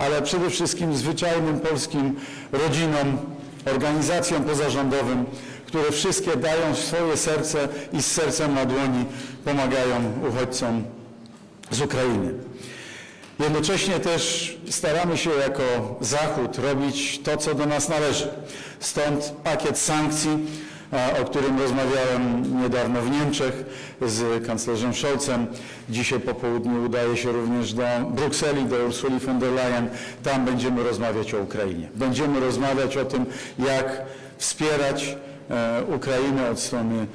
ale przede wszystkim zwyczajnym polskim rodzinom, organizacjom pozarządowym, które wszystkie dają swoje serce i z sercem na dłoni pomagają uchodźcom z Ukrainy. Jednocześnie też staramy się jako Zachód robić to, co do nas należy. Stąd pakiet sankcji, o którym rozmawiałem niedawno w Niemczech z kanclerzem Scholzem. Dzisiaj po południu udaje się również do Brukseli, do Ursuli von der Leyen. Tam będziemy rozmawiać o Ukrainie. Będziemy rozmawiać o tym, jak wspierać e, Ukrainę od strony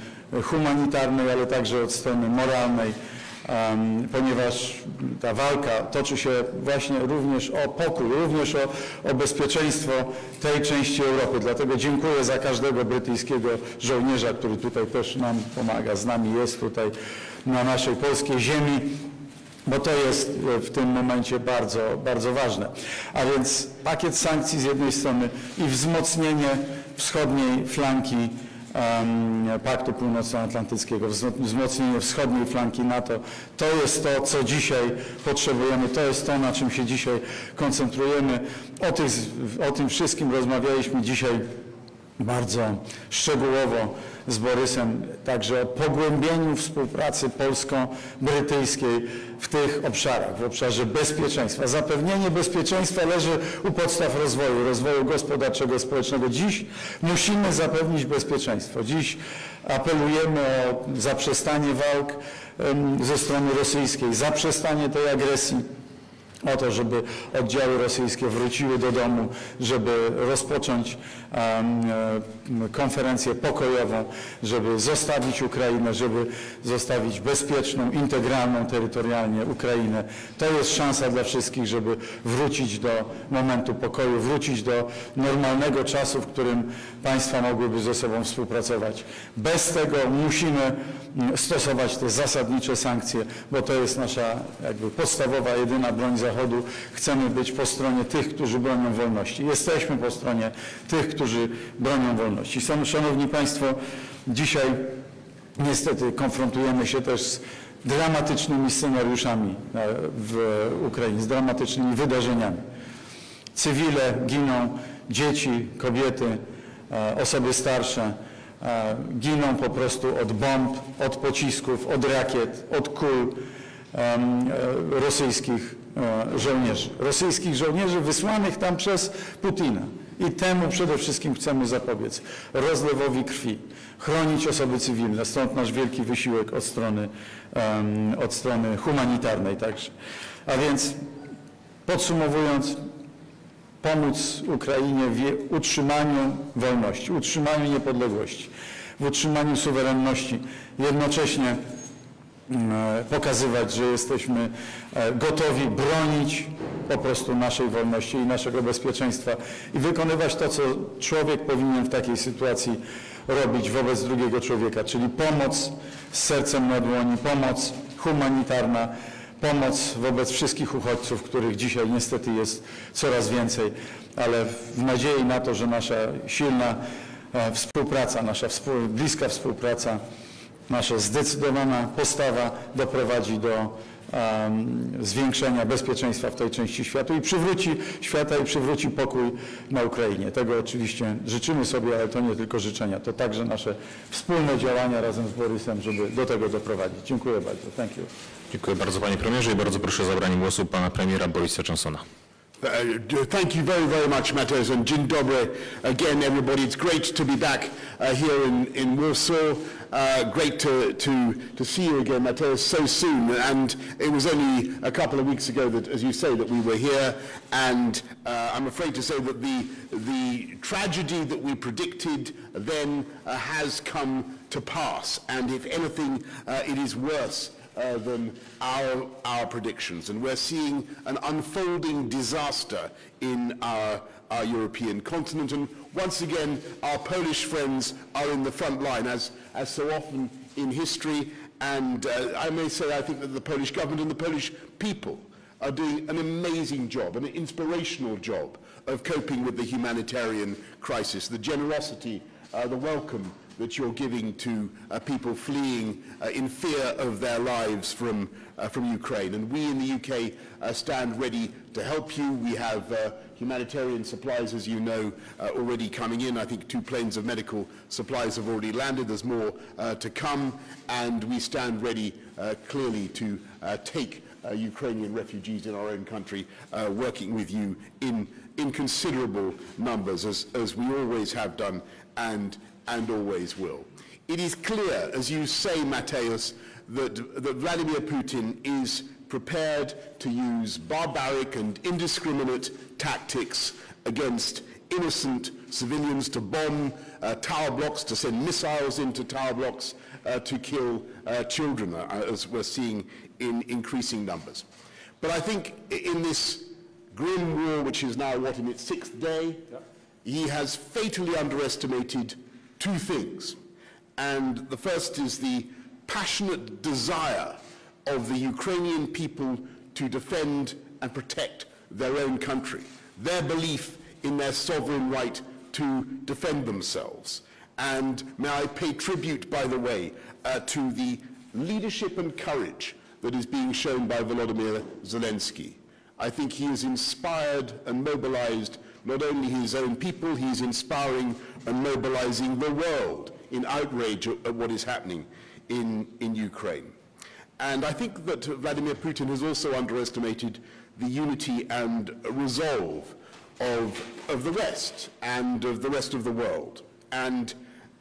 humanitarnej, ale także od strony moralnej ponieważ ta walka toczy się właśnie również o pokój, również o, o bezpieczeństwo tej części Europy. Dlatego dziękuję za każdego brytyjskiego żołnierza, który tutaj też nam pomaga, z nami jest tutaj na naszej polskiej ziemi bo to jest e, w tym momencie bardzo, bardzo ważne. A więc pakiet sankcji z jednej strony i wzmocnienie wschodniej flanki Paktu Północnoatlantyckiego, wzmo- wzmocnienie wschodniej flanki NATO. To jest to, co dzisiaj potrzebujemy, to jest to, na czym się dzisiaj koncentrujemy. O, tych, o tym wszystkim rozmawialiśmy dzisiaj bardzo szczegółowo z Borysem, także o pogłębieniu współpracy polsko-brytyjskiej w tych obszarach, w obszarze bezpieczeństwa. Zapewnienie bezpieczeństwa leży u podstaw rozwoju, rozwoju gospodarczego, społecznego. Dziś musimy zapewnić bezpieczeństwo. Dziś apelujemy o zaprzestanie walk ze strony rosyjskiej, zaprzestanie tej agresji o to, żeby oddziały rosyjskie wróciły do domu, żeby rozpocząć konferencję pokojową, żeby zostawić Ukrainę, żeby zostawić bezpieczną, integralną terytorialnie Ukrainę. To jest szansa dla wszystkich, żeby wrócić do momentu pokoju, wrócić do normalnego czasu, w którym państwa mogłyby ze sobą współpracować. Bez tego musimy mm, stosować te zasadnicze sankcje, bo to jest nasza jakby podstawowa, jedyna broń Zachodu. Chcemy być po stronie tych, którzy bronią wolności. Jesteśmy po stronie tych, którzy bronią wolności. Szanowni Państwo, dzisiaj niestety konfrontujemy się też z dramatycznymi scenariuszami e, w Ukrainie, z dramatycznymi wydarzeniami. Cywile giną, dzieci, kobiety, e, osoby starsze e, giną po prostu od bomb, od pocisków, od rakiet, od kul rosyjskich żołnierzy. Rosyjskich żołnierzy wysłanych tam przez Putina. I temu przede wszystkim chcemy zapobiec. Rozlewowi krwi, chronić osoby cywilne. Stąd nasz wielki wysiłek od strony, em, od strony humanitarnej także. A więc podsumowując, pomóc Ukrainie w utrzymaniu wolności, utrzymaniu niepodległości, w utrzymaniu suwerenności, jednocześnie pokazywać, że jesteśmy e, gotowi bronić po prostu naszej wolności i naszego bezpieczeństwa i wykonywać to, co człowiek powinien w takiej sytuacji robić wobec drugiego człowieka, czyli pomoc z sercem na dłoni, pomoc humanitarna, pomoc wobec wszystkich uchodźców, których dzisiaj niestety jest coraz więcej, ale w nadziei na to, że nasza silna e, współpraca, nasza bliska współpraca, nasza zdecydowana postawa doprowadzi do em, zwiększenia bezpieczeństwa w tej części świata i przywróci świata i przywróci pokój na Ukrainie. Tego oczywiście życzymy sobie, ale to nie tylko życzenia, to także nasze wspólne działania razem z Borysem, żeby do tego doprowadzić. Dziękuję bardzo. Thank you. Dziękuję bardzo panie premierze i bardzo proszę o zabranie głosu pana premiera Borisa Johnsona. Uh, Thank you very, very much, Mateusz, and dzień dobry again, everybody. It's great to be back uh, here in, in Warsaw. Uh, great to, to, to see you again, Mateusz, so soon. And it was only a couple of weeks ago that, as you say, that we were here. And uh, I'm afraid to say that the, the tragedy that we predicted then uh, has come to pass. And if anything, uh, it is worse uh, than our, our predictions. And we're seeing an unfolding disaster in our, our European continent. And once again, our Polish friends are in the front line, as, as so often in history. And uh, I may say, I think that the Polish government and the Polish people are doing an amazing job, an inspirational job of coping with the humanitarian crisis. The generosity, uh, the welcome that you're giving to uh, people fleeing uh, in fear of their lives from, uh, from Ukraine. And we in the UK uh, stand ready to help you. We have uh, humanitarian supplies, as you know, uh, already coming in. I think two planes of medical supplies have already landed. There's more to come. And we stand ready clearly to take Ukrainian refugees in our own country, working with you in, in considerable numbers, as, as we always have done and, and always will. It is clear, as you say, Mateusz, that, that Vladimir Putin is prepared to use barbaric and indiscriminate tactics against innocent civilians to bomb uh, tower blocks, to send missiles into tower blocks, uh, to kill uh, children, uh, as we're seeing in increasing numbers. But I think in this grim war, which is now, what, in its sixth day, he has fatally underestimated two things. And the first is the passionate desire of the Ukrainian people to defend and protect their own country, their belief in their sovereign right to defend themselves. And may I pay tribute, by the way, uh, to the leadership and courage that is being shown by Volodymyr Zelensky. I think he has inspired and mobilized not only his own people, he's inspiring and mobilizing the world in outrage at at what is happening in, in Ukraine. And I think that Vladimir Putin has also underestimated the unity and resolve of, of the West and of the rest of the world. And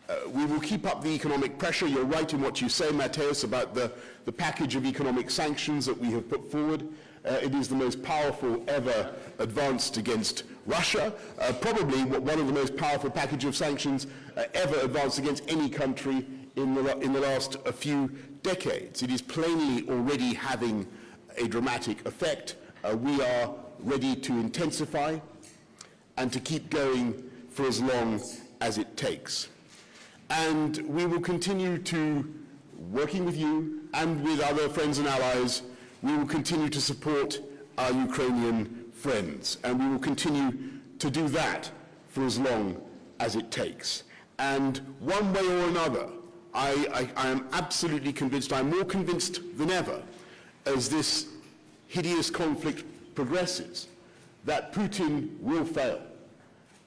uh, we will keep up the economic pressure. You're right in what you say, Mateusz, about the, the package of economic sanctions that we have put forward. Uh, it is the most powerful ever advanced against Russia, uh, probably one of the most powerful package of sanctions uh, ever advanced against any country in the, in the last uh, few decades. It is plainly already having a dramatic effect. Uh, we are ready to intensify and to keep going for as long as it takes. And we will continue to, working with you and with other friends and allies, we will continue to support our Ukrainian friends. And we will continue to do that for as long as it takes. And one way or another, I, I, I am absolutely convinced, I'm more convinced than ever, as this hideous conflict progresses, that Putin will fail.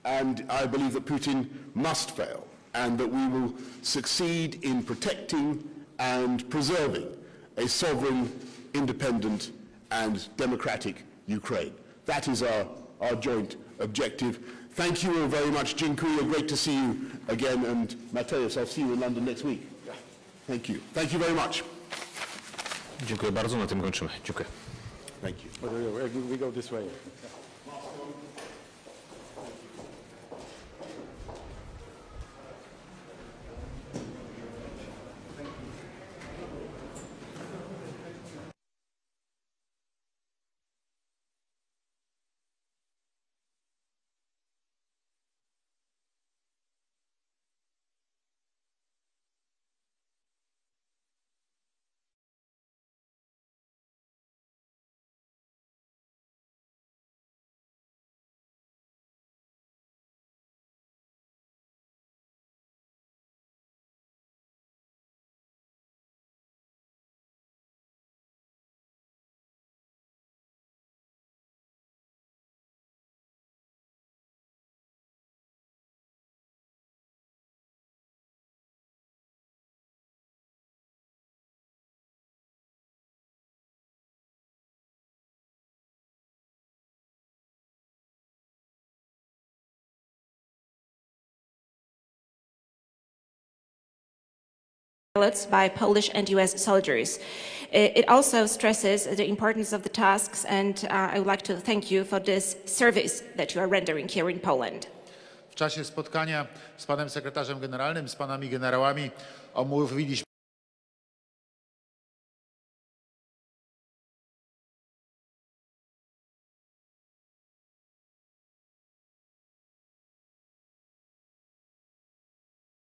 And I believe that Putin must fail and that we will succeed in protecting and preserving a sovereign, independent and democratic Ukraine. That is our, our joint objective. Thank you all very much. Dziękuję. Great to see you again. And Mateusz, I'll see you in London next week. Thank you. Thank you very much. Dziękuję bardzo, na tym kończymy. Dziękuję. Thank you. We go this way. Pilots by Polish and US soldiers. It it also stresses the importance of the tasks, and uh, I would like to thank you for this service that you are rendering here in Poland. W czasie spotkania z panem sekretarzem generalnym, z panami generałami omówiliśmy